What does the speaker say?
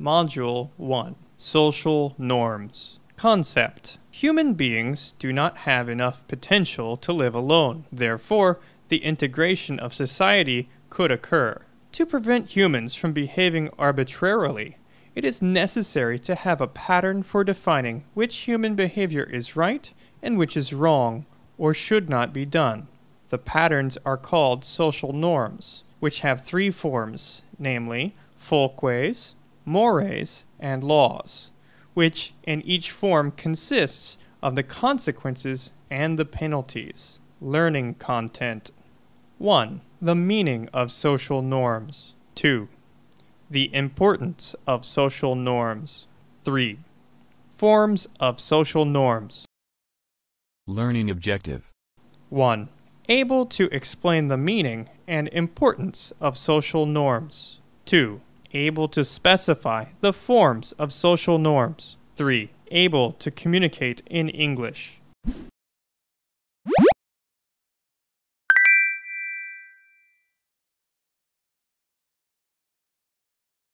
Module 1 Social Norms. Concept Human beings do not have enough potential to live alone. Therefore, the integration of society could occur. To prevent humans from behaving arbitrarily, it is necessary to have a pattern for defining which human behavior is right and which is wrong or should not be done. The patterns are called social norms, which have three forms, namely folkways, mores, and laws, which in each form consists of the consequences and the penalties. Learning content 1. The meaning of social norms. 2. The importance of social norms. 3. Forms of social norms. Learning objective. 1. Able to explain the meaning and importance of social norms. 2. Able to specify the forms of social norms. 3. Able to communicate in English.